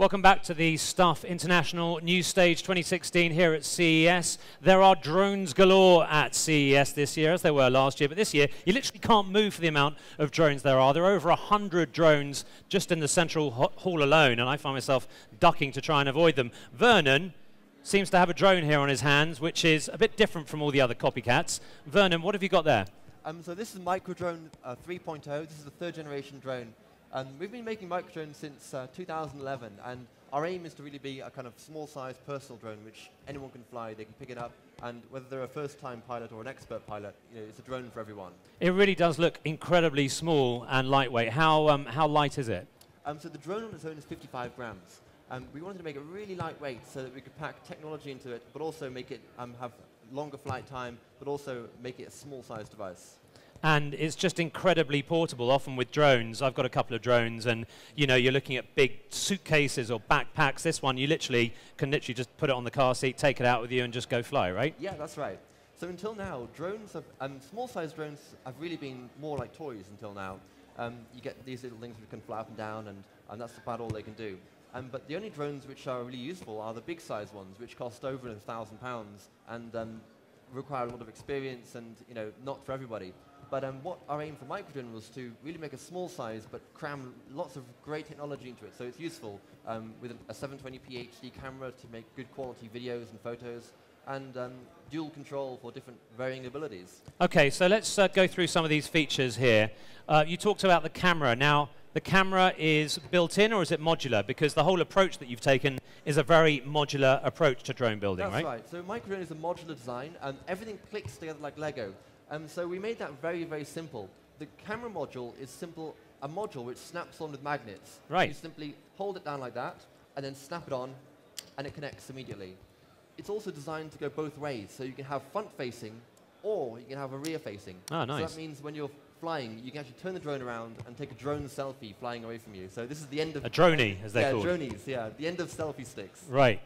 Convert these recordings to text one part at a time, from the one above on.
Welcome back to the Stuff International News Stage 2016 here at CES. There are drones galore at CES this year, as there were last year, but this year you literally can't move for the amount of drones there are. There are over 100 drones just in the central hall alone, and I find myself ducking to try and avoid them. Vernon seems to have a drone here on his hands, which is a bit different from all the other copycats. Vernon, what have you got there? Um, so this is Microdrone uh, 3.0. This is the third generation drone. Um, we've been making microdrones since uh, 2011, and our aim is to really be a kind of small-sized personal drone, which anyone can fly. They can pick it up, and whether they're a first-time pilot or an expert pilot, you know, it's a drone for everyone. It really does look incredibly small and lightweight. How um, how light is it? Um, so the drone on its own is 55 grams. Um, we wanted to make it really lightweight so that we could pack technology into it, but also make it um, have longer flight time, but also make it a small-sized device and it's just incredibly portable. Often with drones, I've got a couple of drones, and you know you're looking at big suitcases or backpacks. This one, you literally can literally just put it on the car seat, take it out with you, and just go fly, right? Yeah, that's right. So until now, drones have, um, small-sized drones have really been more like toys until now. Um, you get these little things that can fly up and down, and, and that's about all they can do. Um, but the only drones which are really useful are the big-size ones, which cost over a thousand pounds and um, require a lot of experience, and you know, not for everybody. But um, what our aim for Microdrone was to really make a small size but cram lots of great technology into it. So it's useful um, with a 720p HD camera to make good quality videos and photos and um, dual control for different varying abilities. Okay, so let's uh, go through some of these features here. Uh, you talked about the camera. Now, the camera is built in or is it modular? Because the whole approach that you've taken is a very modular approach to drone building, That's right? That's right. So Microdrone is a modular design and everything clicks together like Lego. Um, so we made that very, very simple. The camera module is simple, a module which snaps on with magnets. Right. You simply hold it down like that, and then snap it on, and it connects immediately. It's also designed to go both ways, so you can have front-facing, or you can have a rear-facing. Ah, nice. So that means when you're flying, you can actually turn the drone around and take a drone selfie flying away from you. So this is the end of... A droney, as they're yeah, called. dronies, yeah. The end of selfie sticks. Right.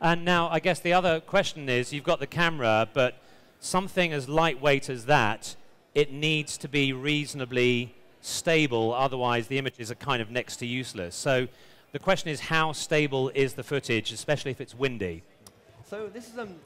And now, I guess the other question is, you've got the camera, but something as lightweight as that, it needs to be reasonably stable, otherwise the images are kind of next to useless. So the question is, how stable is the footage, especially if it's windy? So this is, um,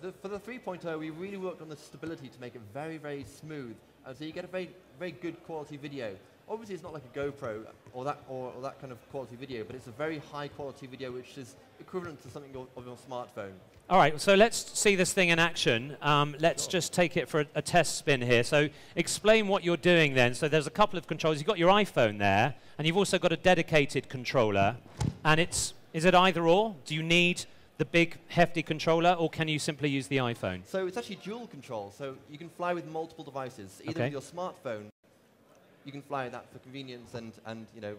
the, for the 3.0, we really worked on the stability to make it very, very smooth. And so you get a very, very good quality video. Obviously, it's not like a GoPro or that, or, or that kind of quality video, but it's a very high quality video which is equivalent to something of your smartphone. All right, so let's see this thing in action. Um, let's sure. just take it for a, a, test spin here. So explain what you're doing then. So there's a couple of controls. You've got your iPhone there, and you've also got a dedicated controller. And it's, is it either or? Do you need the big, hefty controller, or can you simply use the iPhone? So it's actually dual control. So you can fly with multiple devices, either okay. with your smartphone, you can fly that for convenience and, and you know,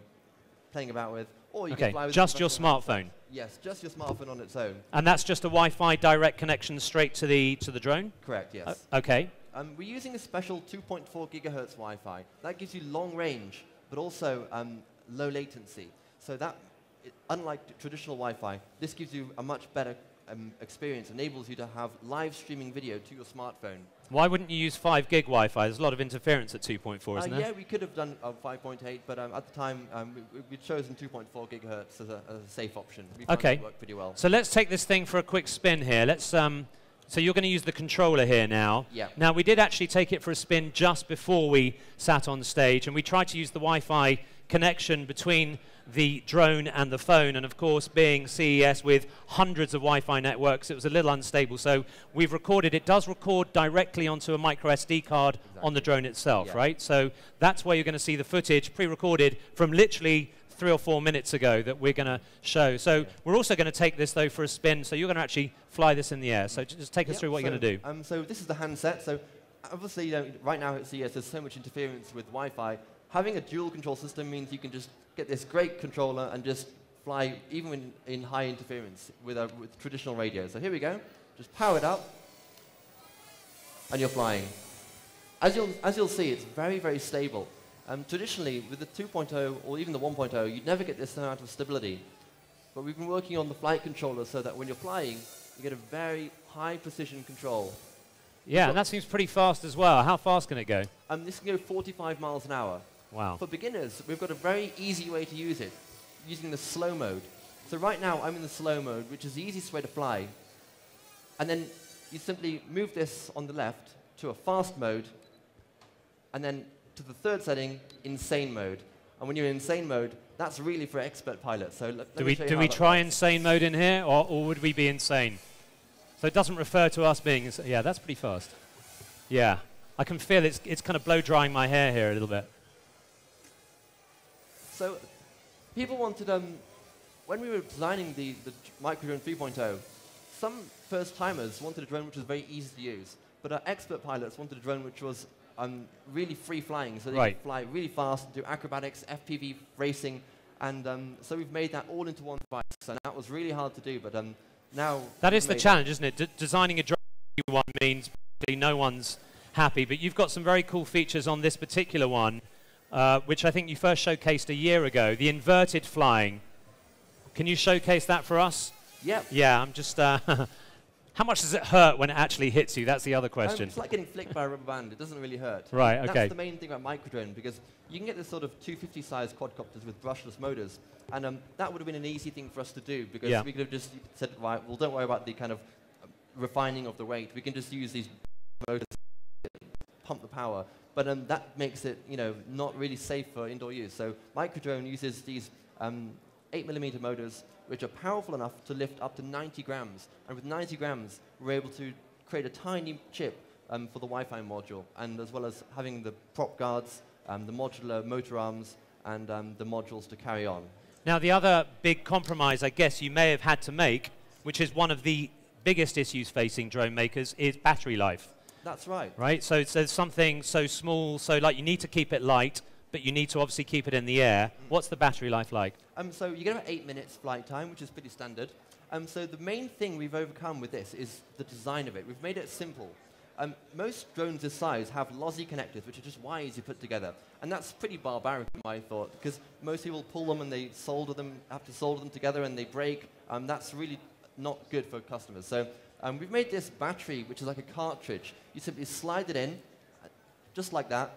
playing about with, or you okay, can fly with just your smartphone. Yes, just your smartphone on its own. And that's just a Wi-Fi direct connection straight to the to the drone. Correct. Yes. Uh, okay. Um, we're using a special 2.4 gigahertz Wi-Fi. That gives you long range, but also um, low latency. So that, it, unlike traditional Wi-Fi, this gives you a much better um, experience enables you to have live streaming video to your smartphone. Why wouldn't you use 5 gig Wi-Fi? There's a lot of interference at 2.4, isn't uh, there? Yeah, we could have done uh, 5.8, but um, at the time um, we, would chosen 2.4 gigahertz as a, as a, safe option. We okay. worked pretty well. So let's take this thing for a quick spin here. Let's. Um, so you're going to use the controller here now. Yeah. Now we did actually take it for a spin just before we sat on stage, and we tried to use the Wi-Fi connection between the drone and the phone. And of course, being CES with hundreds of Wi-Fi networks, it was a little unstable. So we've recorded, it does record directly onto a micro SD card exactly. on the drone itself, yeah. right? So that's where you're going to see the footage pre-recorded from literally three or four minutes ago that we're going to show. So yeah. we're also going to take this, though, for a spin. So you're going to actually fly this in the air. So just take us through what so you're going to do. Um, so this is the handset. So obviously, you know, right now at CES, there's so much interference with Wi-Fi. Having a dual control system means you can just get this great controller and just fly even in, in high interference with, a, with traditional radio. So here we go. Just power it up, and you're flying. As you'll, as you'll see, it's very, very stable. Um, traditionally, with the 2.0 or even the 1.0, you'd never get this amount of stability. But we've been working on the flight controller so that when you're flying, you get a very high precision control. Yeah, and that seems pretty fast as well. How fast can it go? Um, this can go 45 miles an hour. Wow. For beginners, we've got a very easy way to use it, using the slow mode. So right now I'm in the slow mode, which is the easiest way to fly. And then you simply move this on the left to a fast mode, and then to the third setting, insane mode. And when you're in insane mode, that's really for expert pilots. So let, do let we, do we try works. insane mode in here, or, or would we be insane? So it doesn't refer to us being, ins- yeah, that's pretty fast. Yeah, I can feel it's, it's kind of blow drying my hair here a little bit. So people wanted, um, when we were designing the, the Microdrone 3.0, some first timers wanted a drone which was very easy to use, but our expert pilots wanted a drone which was um, really free flying, so they right. could fly really fast, do acrobatics, FPV racing, and um, so we've made that all into one device, and that was really hard to do, but um, now... That is the challenge, isn't it? D designing a drone one means no one's happy, but you've got some very cool features on this particular one, uh, which I think you first showcased a year ago, the inverted flying. Can you showcase that for us? Yep. Yeah, I'm just... Uh, How much does it hurt when it actually hits you? That's the other um, question. Um, it's like getting flicked by a rubber band. It doesn't really hurt. Right, okay. That's the main thing about microdrone because you can get this sort of 250 size quadcopters with brushless motors. And um, that would have been an easy thing for us to do because yeah. we could have just said, right, well, don't worry about the kind of uh, refining of the weight. We can just use these motors to pump the power. But um, that makes it, you know, not really safe for indoor use. So microdrone uses these um, 8 millimeter motors which are powerful enough to lift up to 90 grams. And with 90 grams, we're able to create a tiny chip um, for the Wi-Fi module, and as well as having the prop guards, um, the modular motor arms, and um, the modules to carry on. Now, the other big compromise, I guess, you may have had to make, which is one of the biggest issues facing drone makers, is battery life. That's right. Right? So there's something so small, so like you need to keep it light, but you need to obviously keep it in the air. Mm. What's the battery life like? Um, so you get about eight minutes flight time, which is pretty standard. Um, so the main thing we've overcome with this is the design of it. We've made it simple. Um, most drones this size have lossy connectors, which are just wires you put together. And that's pretty barbaric, in my thought, because most people pull them and they solder them, have to solder them together and they break. Um, that's really not good for customers. So um, we've made this battery, which is like a cartridge. You simply slide it in, just like that,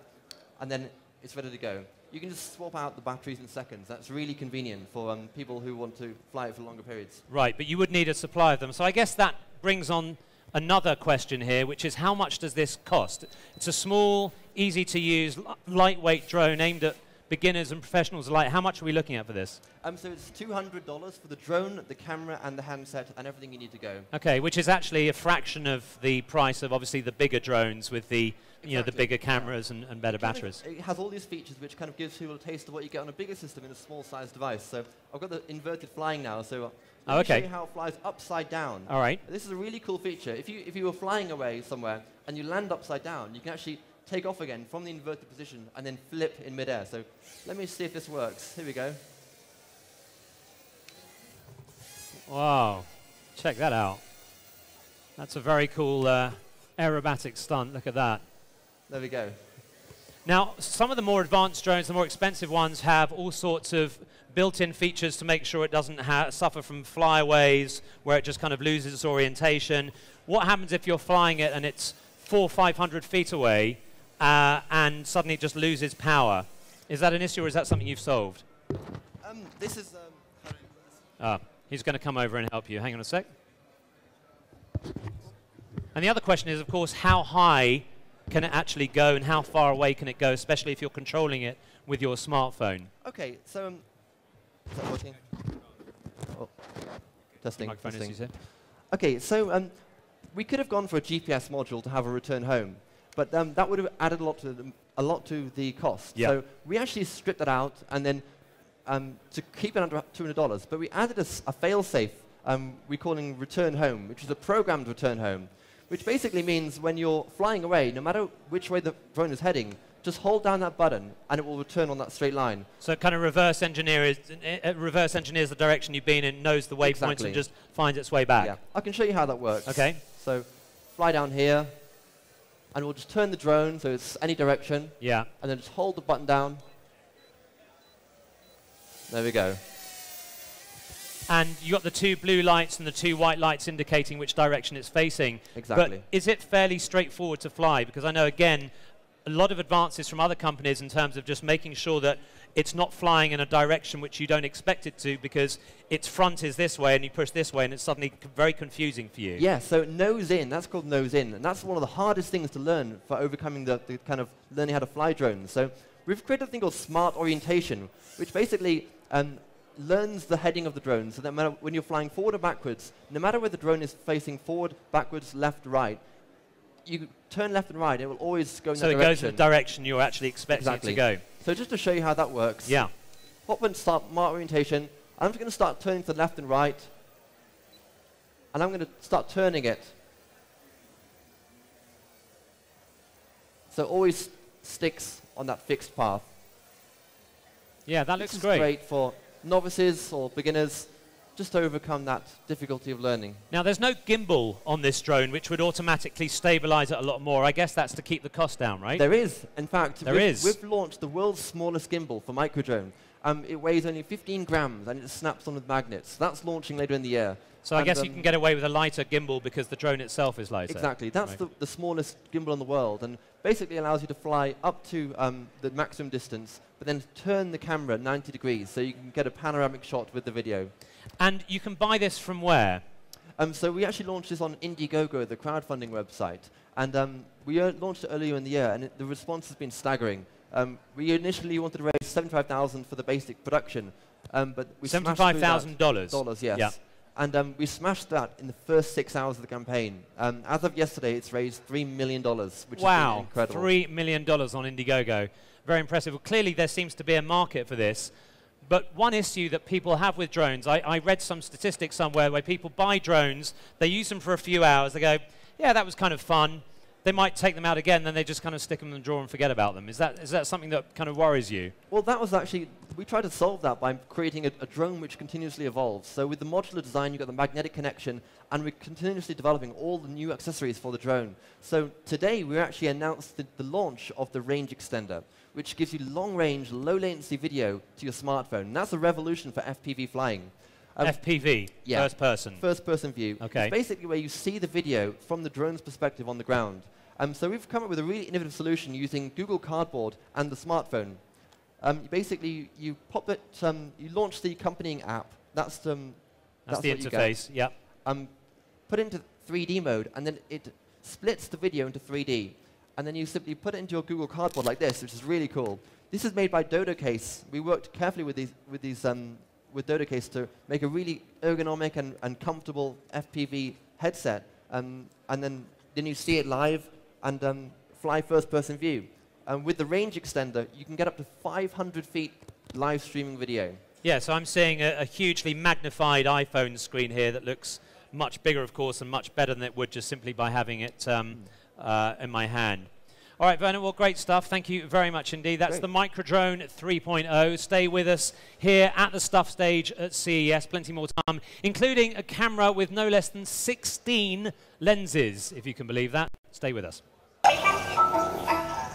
and then it's ready to go. You can just swap out the batteries in seconds. That's really convenient for um, people who want to fly it for longer periods. Right, but you would need a supply of them. So I guess that brings on another question here, which is how much does this cost? It's a small, easy to use, lightweight drone aimed at beginners and professionals alike. How much are we looking at for this? Um, so it's $200 for the drone, the camera, and the handset, and everything you need to go. Okay, which is actually a fraction of the price of obviously the bigger drones with the exactly. you know the bigger cameras and, and better batteries. It has all these features which kind of gives people a taste of what you get on a bigger system in a small sized device. So I've got the inverted flying now, so oh, okay. show you how it flies upside down. All right. This is a really cool feature. If you, if you were flying away somewhere and you land upside down, you can actually take off again from the inverted position and then flip in midair. So let me see if this works. Here we go. Wow. Check that out. That's a very cool uh, aerobatic stunt. Look at that. There we go. Now, some of the more advanced drones, the more expensive ones, have all sorts of built-in features to make sure it doesn't suffer from flyaways, where it just kind of loses its orientation. What happens if you're flying it and it's four, 500 feet away uh, and suddenly it just loses power. Is that an issue or is that something you've solved? Um, this is... Um, ah, he's going to come over and help you. Hang on a sec. And the other question is, of course, how high can it actually go and how far away can it go, especially if you're controlling it with your smartphone? Okay, so... Um, is that working? Oh, testing, testing. Okay, so um, we could have gone for a GPS module to have a return home. But um, that would have added a lot to the, a lot to the cost. Yep. So we actually stripped that out and then um, to keep it under $200. But we added a, a fail-safe um, we're calling return home, which is a programmed return home, which basically means when you're flying away, no matter which way the drone is heading, just hold down that button and it will return on that straight line. So it kind of reverse engineers, uh, reverse engineers the direction you've been in, knows the waypoints exactly. and just finds its way back. Yeah. I can show you how that works. Okay. So fly down here, and we'll just turn the drone so it's any direction. Yeah. And then just hold the button down. There we go. And you've got the two blue lights and the two white lights indicating which direction it's facing. Exactly. But is it fairly straightforward to fly? Because I know, again, a lot of advances from other companies in terms of just making sure that it's not flying in a direction which you don't expect it to because its front is this way and you push this way and it's suddenly very confusing for you. Yeah, so nose in, that's called nose in. And that's one of the hardest things to learn for overcoming the, the kind of learning how to fly drones. So we've created a thing called smart orientation, which basically um, learns the heading of the drone so that no matter when you're flying forward or backwards, no matter where the drone is facing forward, backwards, left, right, you turn left and right, it will always go in So that it goes in the direction you're actually expecting Exactly. it to go. So just to show you how that works, Yeah. pop and start smart orientation. I'm just going to start turning to the left and right. And I'm going to start turning it. So it always sticks on that fixed path. Yeah, that This looks great. great for novices or beginners just to overcome that difficulty of learning. Now, there's no gimbal on this drone, which would automatically stabilize it a lot more. I guess that's to keep the cost down, right? There is, in fact, There we've, is. we've launched the world's smallest gimbal for microdrone. Um, it weighs only 15 grams and it snaps on with magnets. That's launching later in the year. so I And, guess you um, can get away with a lighter gimbal because the drone itself is lighter. Exactly. That's Right. the, the smallest gimbal in the world and basically allows you to fly up to um, the maximum distance, but then turn the camera 90 degrees so you can get a panoramic shot with the video. And you can buy this from where? Um, so we actually launched this on Indiegogo, the crowdfunding website, and um, we uh, launched it earlier in the year, and it, the response has been staggering. Um, we initially wanted to raise 75,000 for the basic production, um, but we smashed that. $75,000. dollars, yes. Yeah. And um, we smashed that in the first six hours of the campaign. Um, as of yesterday, it's raised $3 million, which Wow, incredible. $3 million on Indiegogo. Very impressive. Well, clearly, there seems to be a market for this. But one issue that people have with drones, I, I read some statistics somewhere where people buy drones, they use them for a few hours, they go, yeah, that was kind of fun. They might take them out again, then they just kind of stick them in the drawer and forget about them. Is that, is that something that kind of worries you? Well, that was actually, we tried to solve that by creating a, a drone which continuously evolves. So with the modular design, you've got the magnetic connection, and we're continuously developing all the new accessories for the drone. So today, we actually announced the, the launch of the range extender, which gives you long-range, low-latency video to your smartphone. And that's a revolution for FPV flying. Um, FPV, yeah. first person. First-person view. Okay. It's basically where you see the video from the drone's perspective on the ground. Um, so we've come up with a really innovative solution using Google Cardboard and the smartphone. Um, basically, you pop it, um, you launch the accompanying app. That's, um, That's, that's the what you get. interface, yeah. Um, put it into 3D mode, and then it splits the video into 3D. And then you simply put it into your Google Cardboard like this, which is really cool. This is made by DodoCase. We worked carefully with these, with these, um, with DodoCase to make a really ergonomic and, and comfortable FPV headset. Um, and then, then you see it live and um, fly first-person view. And with the range extender, you can get up to 500 feet live streaming video. Yeah, so I'm seeing a, a hugely magnified iPhone screen here that looks much bigger, of course, and much better than it would just simply by having it um, uh, in my hand. All right, Vernon, well, great stuff. Thank you very much indeed. That's Great. the Microdrone 3.0. Stay with us here at the stuff stage at CES. Plenty more time, including a camera with no less than 16 lenses, if you can believe that. Stay with us.